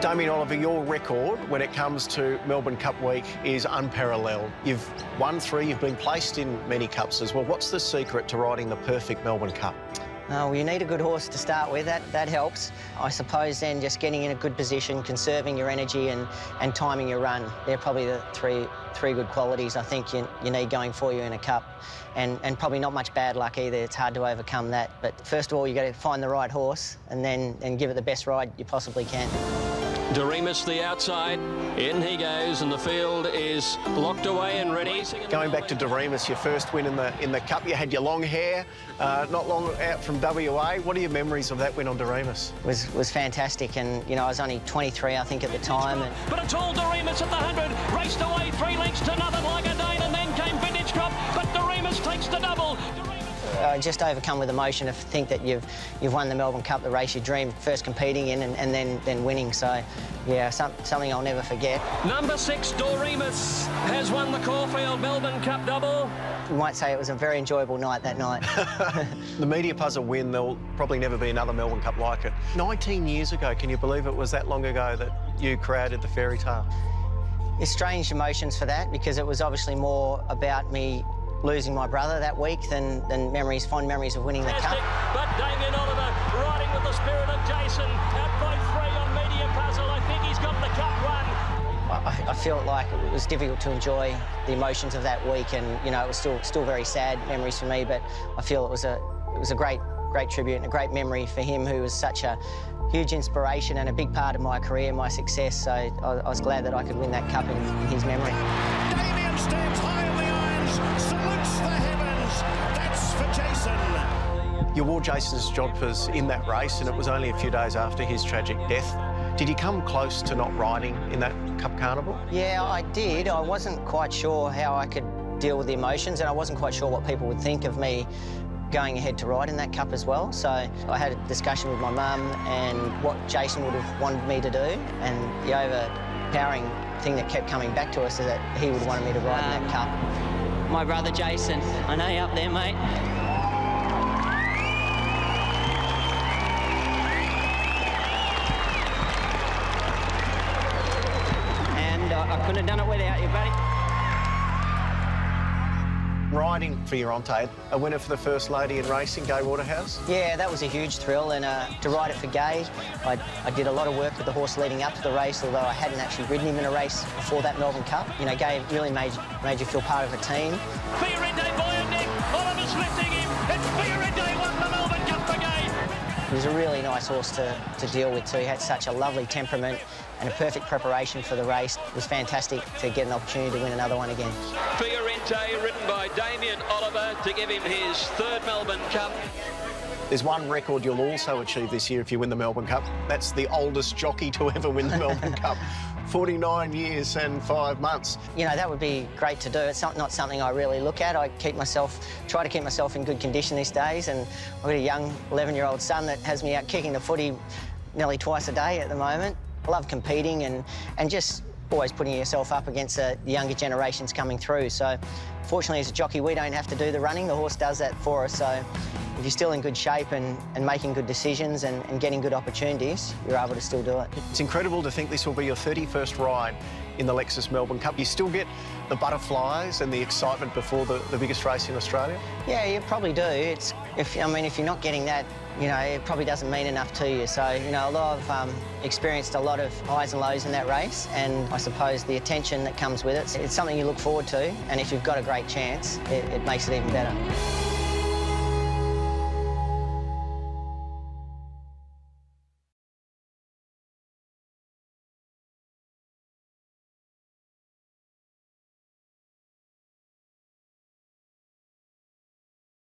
Damien Oliver, your record when it comes to Melbourne Cup week is unparalleled. You've won three, you've been placed in many cups as well. What's the secret to riding the perfect Melbourne Cup? Uh, well, you need a good horse to start with. That that helps. I suppose then just getting in a good position, conserving your energy, and and timing your run. They're probably the three three good qualities I think you, you need going for you in a cup, and and probably not much bad luck either. It's hard to overcome that. But first of all, you got to find the right horse, and then and give it the best ride you possibly can. Doriemus the outside. In he goes, and the field is locked away and ready. Going back to Doriemus, your first win in the in the cup, you had your long hair, uh, not long out from WA. What are your memories of that win on Doriemus? Was was fantastic, and you know I was only 23, I think, at the time. And... But it's all Doriemus at the 100, raced away three lengths to nothing like a Uh, just overcome with emotion to think that you've you've won the Melbourne Cup, the race you dreamed, first competing in, and, and then then winning. So, yeah, some, something I'll never forget. Number six, Doriemus, has won the Caulfield Melbourne Cup double. You might say it was a very enjoyable night that night. the Media Puzzle win, there'll probably never be another Melbourne Cup like it. 19 years ago, can you believe it was that long ago that you created the fairy tale? It's strange emotions for that because it was obviously more about me losing my brother that week than, than memories, fond memories of winning the cup. But Damien Oliver riding with the spirit of Jason out by three on Media Puzzle. I think he's got the cup run. I, I feel like it was difficult to enjoy the emotions of that week, and you know it was still still very sad memories for me. But I feel it was a it was a great great tribute and a great memory for him, who was such a huge inspiration and a big part of my career, my success. So I, I was glad that I could win that cup in, in his memory. Damien stands high on the irons, salutes the heavens. That's for Jason. You wore Jason's jodhpurs in that race, and it was only a few days after his tragic death. Did you come close to not riding in that Cup Carnival? Yeah, I did. I wasn't quite sure how I could deal with the emotions, and I wasn't quite sure what people would think of me going ahead to ride in that cup as well. So I had a discussion with my mum and what Jason would have wanted me to do, and the overpowering thing that kept coming back to us is that he would have wanted me to ride um, in that cup. My brother Jason, I know you up there, mate. And uh, I couldn't have done it without you, buddy riding for Fiorente, a winner for the First Lady in racing, Gai Waterhouse? Yeah, that was a huge thrill, and uh, to ride it for Gai, I, I, did a lot of work with the horse leading up to the race, although I hadn't actually ridden him in a race before that Melbourne Cup. You know, Gai really made, made you feel part of a team. Fiorente Boyending, Oliver's lifting him, it's Fiorente won the Melbourne Cup for Gai. He was a really nice horse to, to deal with too. He had such a lovely temperament and a perfect preparation for the race. It was fantastic to get an opportunity to win another one again. Fiorente, ridden by Damien Oliver, to give him his third Melbourne Cup. There's one record you'll also achieve this year if you win the Melbourne Cup. That's the oldest jockey to ever win the Melbourne Cup. 49 years and five months. You know, that would be great to do. It's not, not, something I really look at. I keep myself, try to keep myself in good condition these days, and I've got a young 11-year-old son that has me out kicking the footy nearly twice a day at the moment. I love competing and, and just always putting yourself up against uh, the younger generations coming through. So, fortunately, as a jockey, we don't have to do the running. The horse does that for us. So, if you're still in good shape and, and making good decisions and, and getting good opportunities, you're able to still do it. It's incredible to think this will be your 31st ride in the Lexus Melbourne Cup. You still get the butterflies and the excitement before the, the biggest race in Australia? Yeah, you probably do. It's if I mean, if you're not getting that, you know, it probably doesn't mean enough to you. So, you know, a lot of um, experienced a lot of highs and lows in that race, and I suppose the attention that comes with it, it's something you look forward to, and if you've got a great chance, it, it makes it even better.